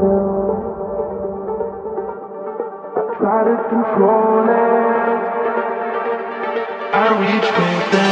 I try to control it. I reach for then.